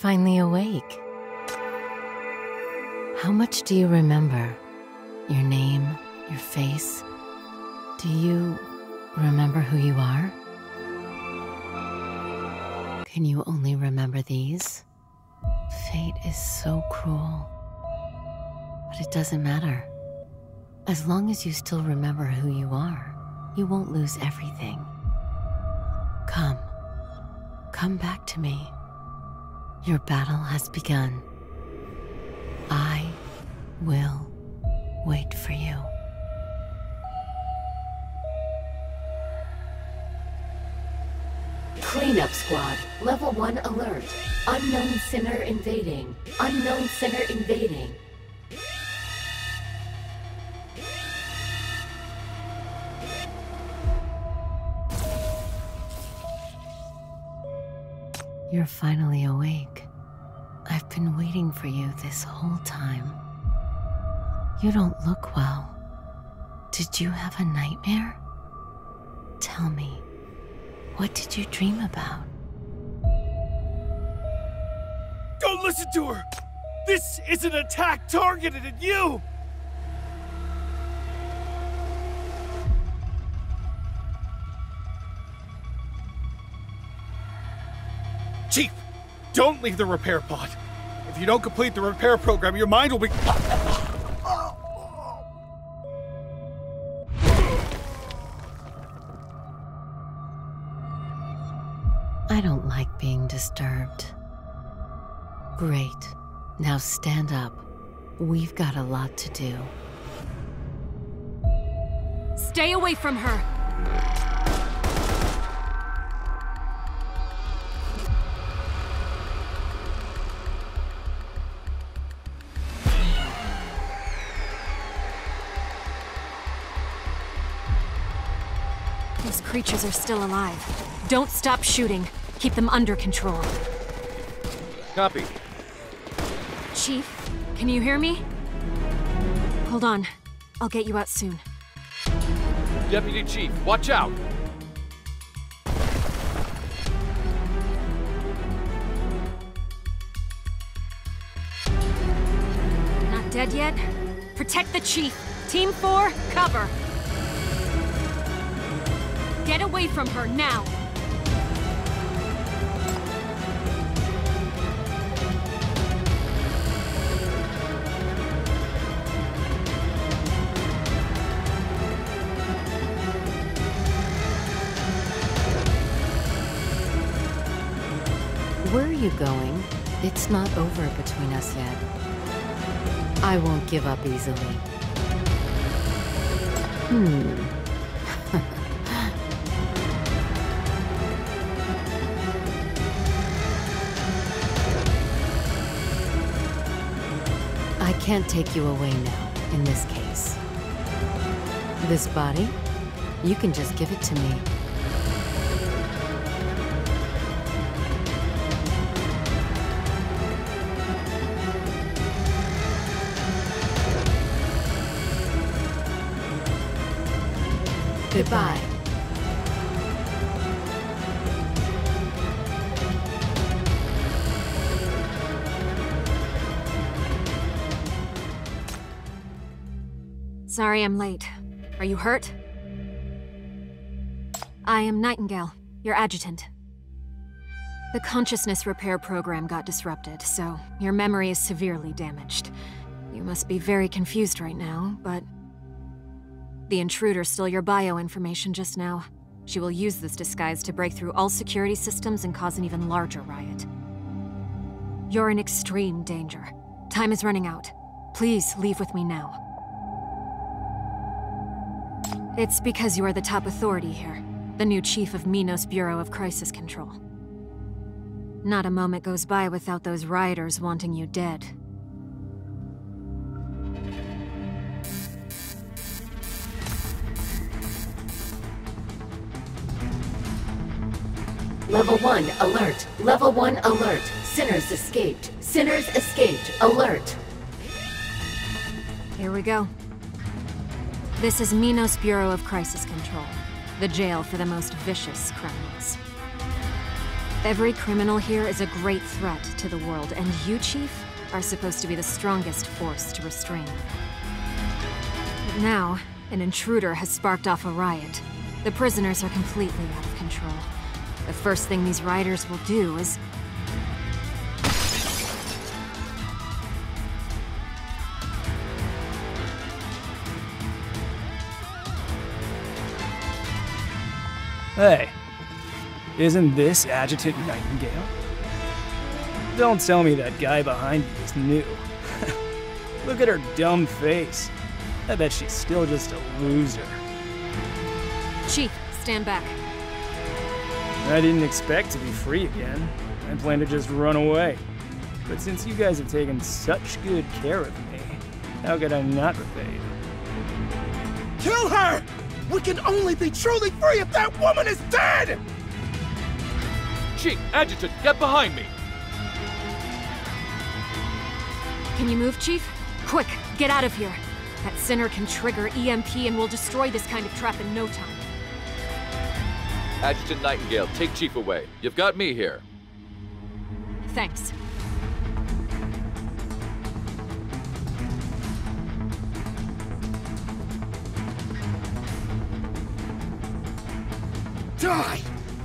Finally awake. How much do you remember? Your name, your face? Do you remember who you are? Can you only remember these? Fate is so cruel. But it doesn't matter. As long as you still remember who you are, you won't lose everything. Come. Come back to me. Your battle has begun. I will wait for you. Cleanup squad, level 1 alert. Unknown sinner invading. Unknown sinner invading. You're finally awake. I've been waiting for you this whole time. You don't look well. Did you have a nightmare? Tell me, what did you dream about? Don't listen to her! This is an attack targeted at you! Chief, don't leave the repair pod. If you don't complete the repair program, your mind will be. I don't like being disturbed. Great. Now stand up. We've got a lot to do. Stay away from her! Creatures are still alive. Don't stop shooting. Keep them under control. Copy. Chief, can you hear me? Hold on. I'll get you out soon. Deputy Chief, watch out! Not dead yet? Protect the chief. Team 4, cover. Get away from her now. Where are you going? It's not over between us yet. I won't give up easily. Hmm. Can't take you away now, in this case. This body? You can just give it to me. Sorry I'm late. Are you hurt? I am Nightingale, your adjutant. The consciousness repair program got disrupted, so your memory is severely damaged. You must be very confused right now, but... The intruder stole your bio-information just now. She will use this disguise to break through all security systems and cause an even larger riot. You're in extreme danger. Time is running out. Please leave with me now. It's because you are the top authority here, the new chief of Minos Bureau of Crisis Control. Not a moment goes by without those rioters wanting you dead. Level 1 alert. Level 1 alert. Sinners escaped. Sinners escaped. Alert. Here we go. This is Minos Bureau of Crisis Control, the jail for the most vicious criminals. Every criminal here is a great threat to the world, and you, Chief, are supposed to be the strongest force to restrain. them. But now, an intruder has sparked off a riot. The prisoners are completely out of control. The first thing these rioters will do is... Hey, isn't this Adjutant Nightingale? Don't tell me that guy behind you is new. Look at her dumb face. I bet she's still just a loser. Chief, stand back. I didn't expect to be free again. I planned to just run away. But since you guys have taken such good care of me, how could I not repay you? Kill her! We can only be truly free if that woman is dead! Chief, Adjutant, get behind me! Can you move, Chief? Quick, get out of here. That sinner can trigger EMP and will destroy this kind of trap in no time. Adjutant Nightingale, take Chief away. You've got me here. Thanks. Die!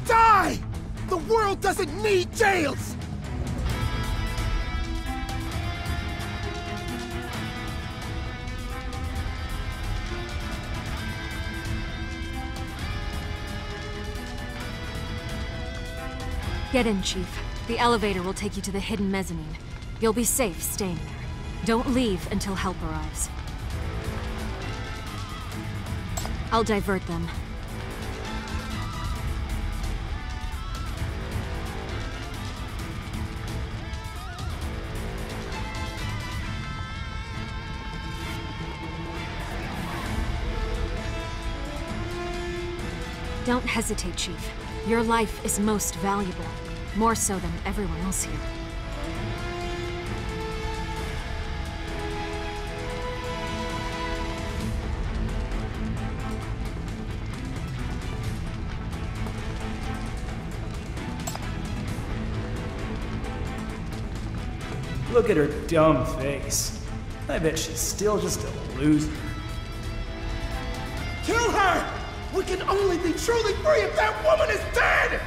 Die! The world doesn't need jails! Get in, Chief. The elevator will take you to the hidden mezzanine. You'll be safe staying there. Don't leave until help arrives. I'll divert them. Don't hesitate, Chief. Your life is most valuable. More so than everyone else here. Look at her dumb face. I bet she's still just a loser. Kill her! We can only be truly free if that woman is dead!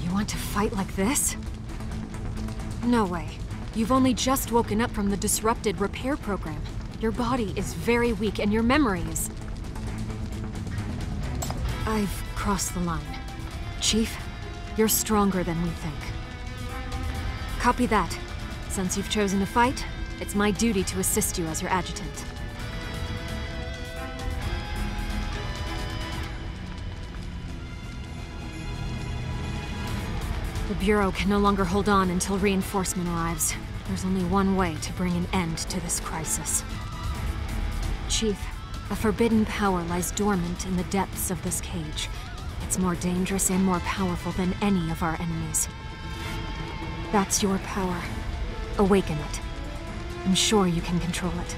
You want to fight like this? No way. You've only just woken up from the disrupted repair program. Your body is very weak and your memory is... I've crossed the line. Chief, you're stronger than we think. Copy that. Since you've chosen to fight, it's my duty to assist you as your adjutant. The Bureau can no longer hold on until reinforcement arrives. There's only one way to bring an end to this crisis. Chief, a forbidden power lies dormant in the depths of this cage. It's more dangerous and more powerful than any of our enemies. That's your power. Awaken it. I'm sure you can control it.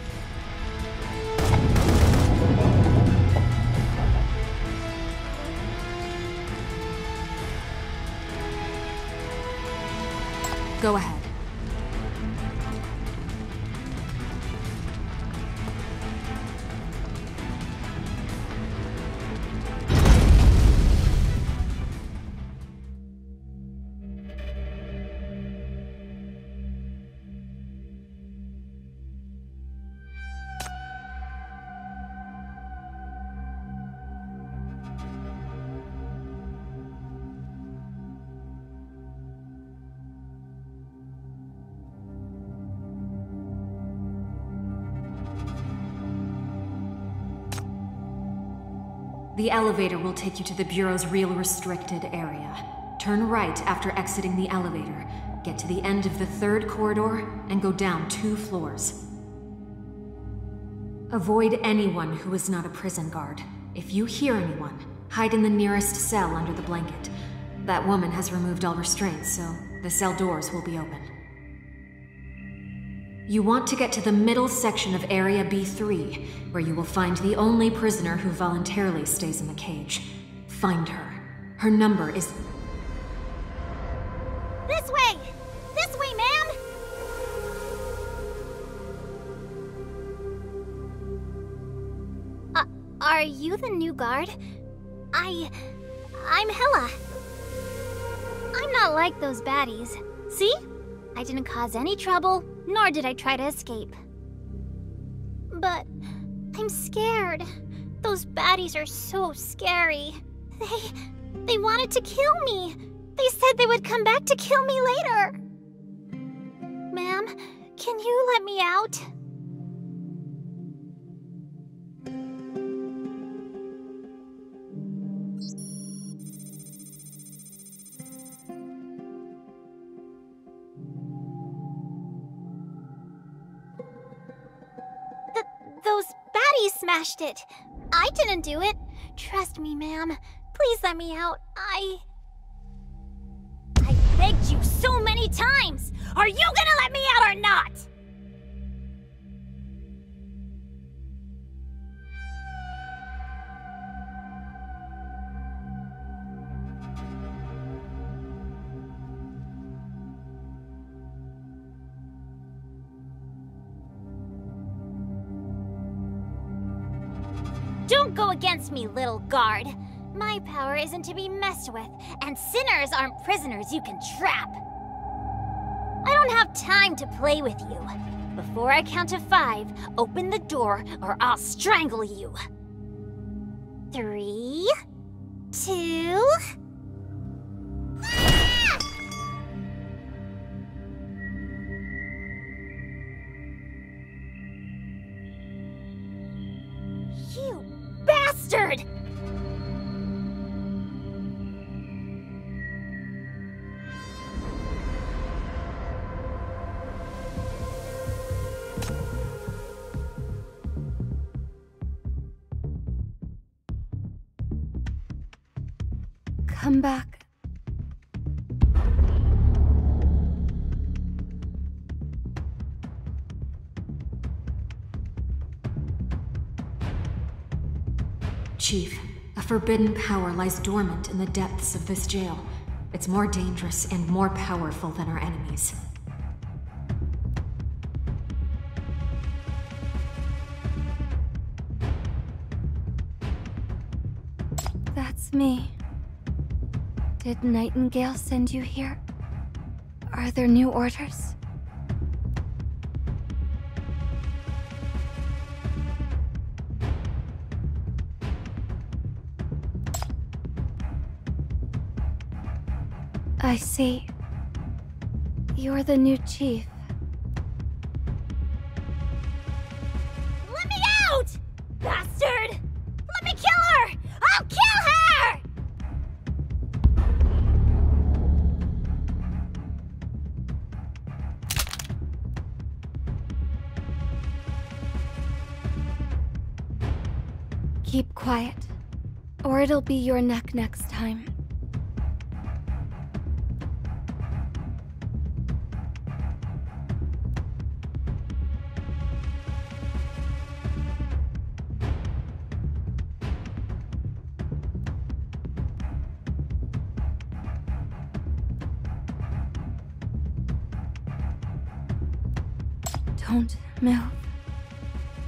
Go ahead. The elevator will take you to the Bureau's real restricted area. Turn right after exiting the elevator, get to the end of the third corridor, and go down two floors. Avoid anyone who is not a prison guard. If you hear anyone, hide in the nearest cell under the blanket. That woman has removed all restraints, so the cell doors will be open. You want to get to the middle section of Area B3, where you will find the only prisoner who voluntarily stays in the cage. Find her. Her number is. This way! This way, ma'am! Uh, are you the new guard? I. I'm Hella. I'm not like those baddies. See? I didn't cause any trouble, nor did I try to escape. But I'm scared. Those baddies are so scary. They. they wanted to kill me. They said they would come back to kill me later. Ma'am, can you let me out? It. I didn't do it. Trust me, ma'am. Please let me out. I. I begged you so many times! Are you gonna let me out or not? Against me, little guard. My power isn't to be messed with, and sinners aren't prisoners you can trap. I don't have time to play with you. Before I count to five, open the door or I'll strangle you. Three, two. Come back. Chief, a forbidden power lies dormant in the depths of this jail. It's more dangerous and more powerful than our enemies. That's me. Did Nightingale send you here? Are there new orders? I see. You're the new chief. It'll be your neck next time. Don't move.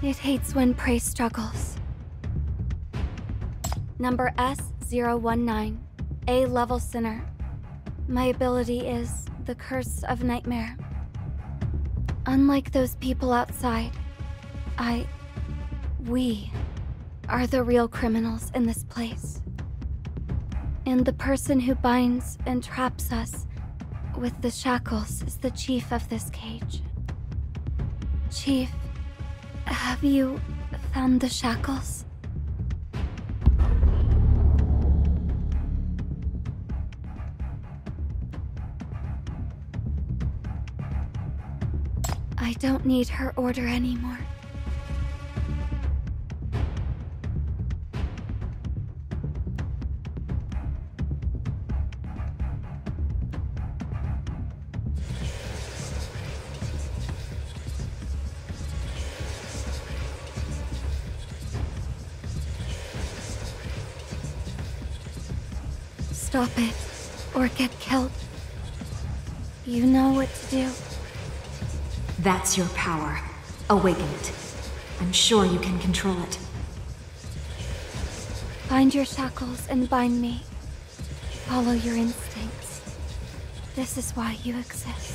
It hates when prey struggles. Number S019, A level sinner. My ability is the Curse of Nightmare. Unlike those people outside, I. We are the real criminals in this place. And the person who binds and traps us with the shackles is the chief of this cage. Chief, have you found the shackles? I don't need her order anymore. Stop it, or get killed. You know what to do. That's your power. Awaken it. I'm sure you can control it. Bind your shackles and bind me. Follow your instincts. This is why you exist.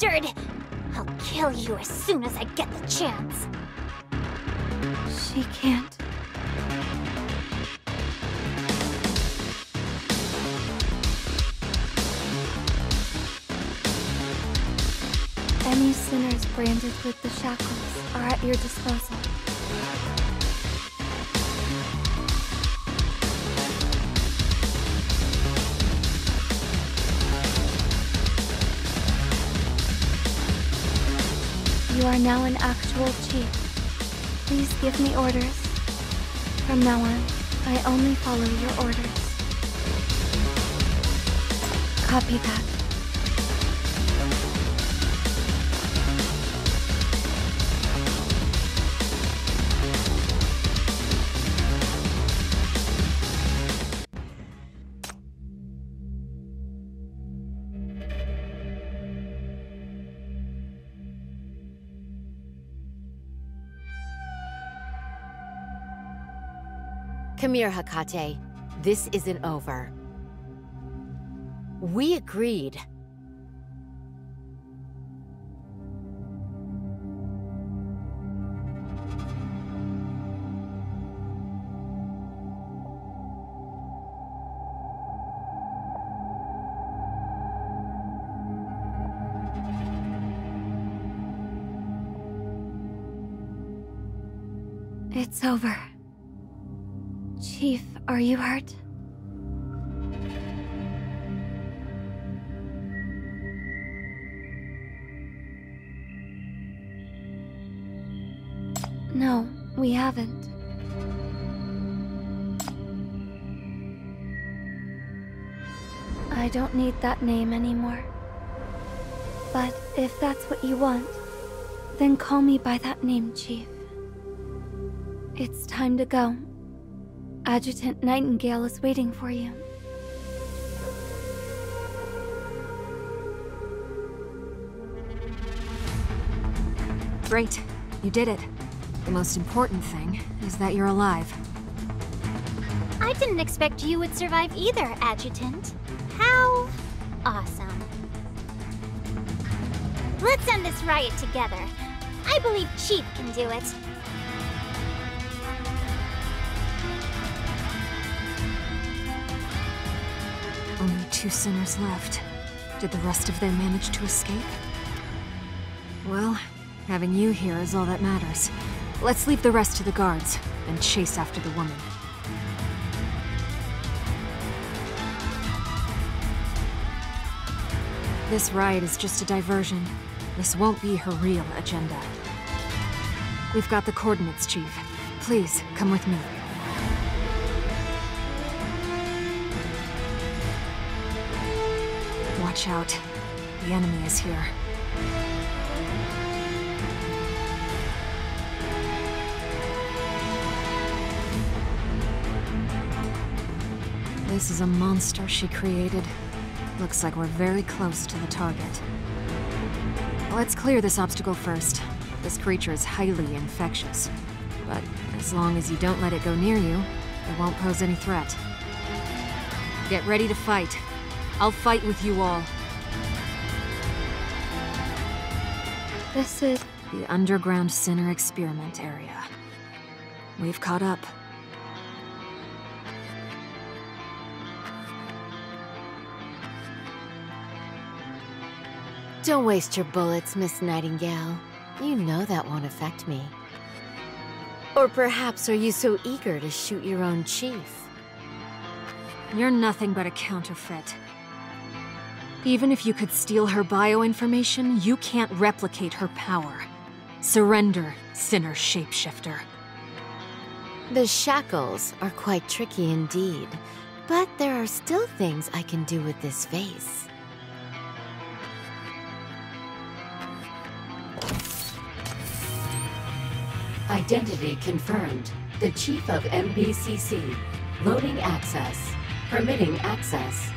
Bastard! I'll kill you as soon as I get the chance. She can't. Any sinners branded with the shackles are at your disposal. Are now an actual chief. Please give me orders. From now on, I only follow your orders. Copy that. Come here, Hecate. This isn't over. We agreed. It's over. Chief, are you hurt? No, we haven't. I don't need that name anymore. But if that's what you want, then call me by that name, Chief. It's time to go. Adjutant Nightingale is waiting for you. Great. You did it. The most important thing is that you're alive. I didn't expect you would survive either, Adjutant. How awesome. Let's end this riot together. I believe Chief can do it. Two sinners left. Did the rest of them manage to escape? Well, having you here is all that matters. Let's leave the rest to the guards and chase after the woman. This riot is just a diversion. This won't be her real agenda. We've got the coordinates, Chief. Please, come with me. Watch out. The enemy is here. This is a monster she created. Looks like we're very close to the target. Let's clear this obstacle first. This creature is highly infectious. But as long as you don't let it go near you, it won't pose any threat. Get ready to fight. I'll fight with you all. This is... The underground Sinner experiment area. We've caught up. Don't waste your bullets, Miss Nightingale. You know that won't affect me. Or perhaps are you so eager to shoot your own chief? You're nothing but a counterfeit. Even if you could steal her bioinformation, you can't replicate her power. Surrender, Sinner Shapeshifter. The shackles are quite tricky indeed, but there are still things I can do with this vase. Identity confirmed. The Chief of MBCC. Loading access. Permitting access.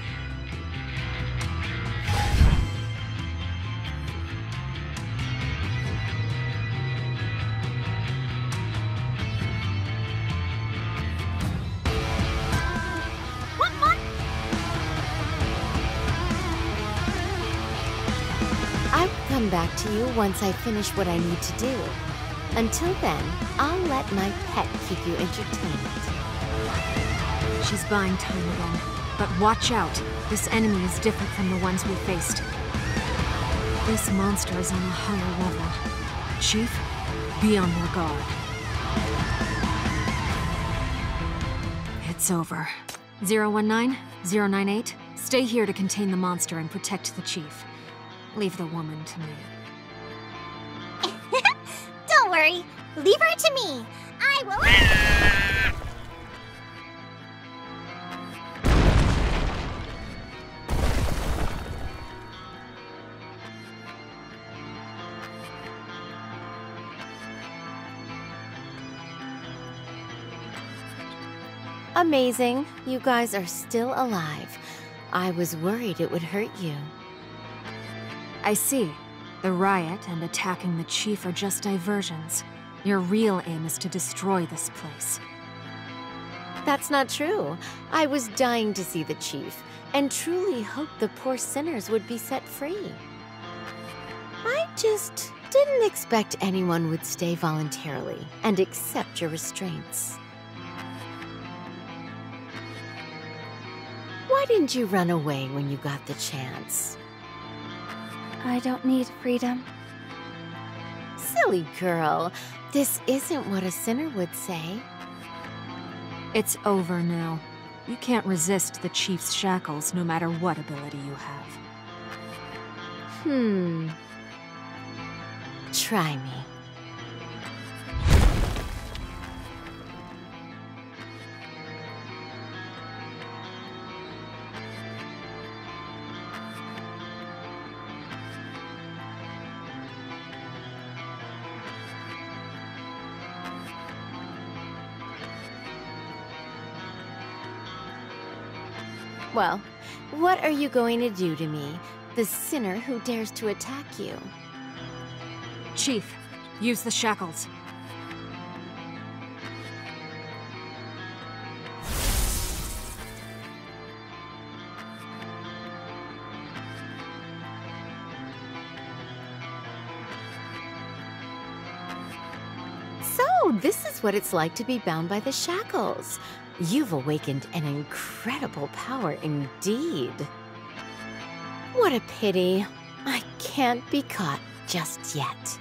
You once I finish what I need to do. Until then, I'll let my pet keep you entertained. She's buying time again. But watch out. This enemy is different from the ones we faced. This monster is on a higher level. Chief, be on your guard. It's over. 019, 098, stay here to contain the monster and protect the chief. Leave the woman to me. Don't worry. Leave her to me. I will. Amazing. You guys are still alive. I was worried it would hurt you. I see. The riot and attacking the chief are just diversions. Your real aim is to destroy this place. That's not true. I was dying to see the chief, and truly hoped the poor sinners would be set free. I just didn't expect anyone would stay voluntarily and accept your restraints. Why didn't you run away when you got the chance? I don't need freedom. Silly girl, this isn't what a sinner would say. It's over now. You can't resist the chief's shackles no matter what ability you have. Hmm. Try me. Well, what are you going to do to me, the sinner who dares to attack you? Chief, use the shackles. So, this is what it's like to be bound by the shackles. You've awakened an incredible power indeed. What a pity. I can't be caught just yet.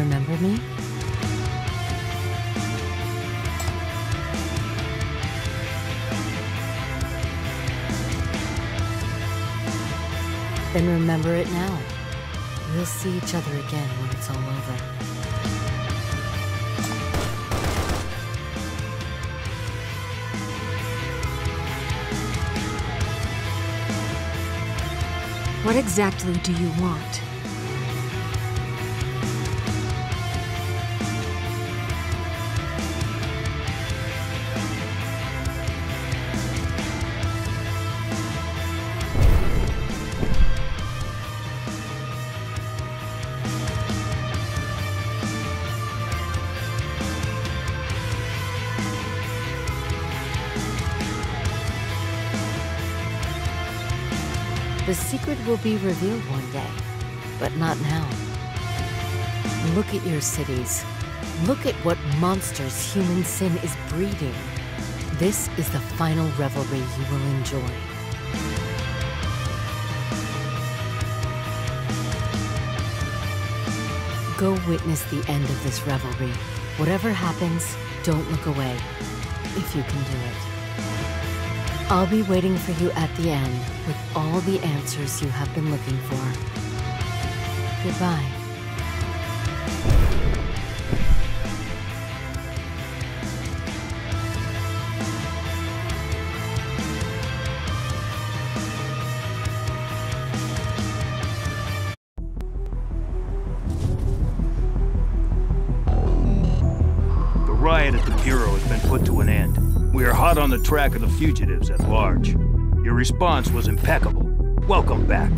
remember me? Then remember it now. We'll see each other again when it's all over. What exactly do you want? Will be revealed one day, but not now. Look at your cities. Look at what monsters human sin is breeding. This is the final revelry you will enjoy. Go witness the end of this revelry. Whatever happens, don't look away, if you can do it. I'll be waiting for you at the end with all the answers you have been looking for. Goodbye. Track of the fugitives at large. Your response was impeccable. Welcome back.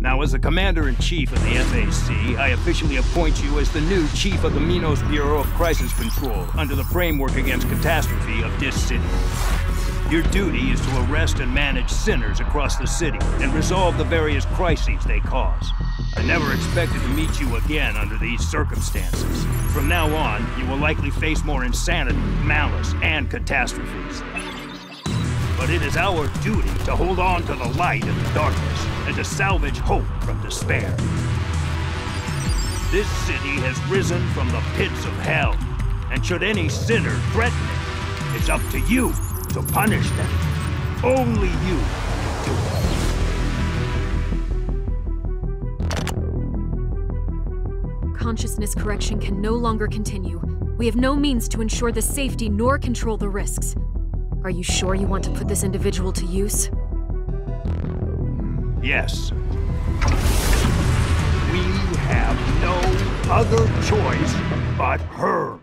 Now, as the Commander-in-Chief of the FAC, I officially appoint you as the new Chief of the Minos Bureau of Crisis Control under the Framework Against Catastrophe of Dis City. Your duty is to arrest and manage sinners across the city and resolve the various crises they cause. I never expected to meet you again under these circumstances. From now on, you will likely face more insanity, malice, and catastrophes. But it is our duty to hold on to the light in the darkness and to salvage hope from despair. This city has risen from the pits of hell, and should any sinner threaten it, it's up to you to punish them. Only you can do it. Consciousness correction can no longer continue. We have no means to ensure the safety nor control the risks. Are you sure you want to put this individual to use? Yes. We have no other choice but her.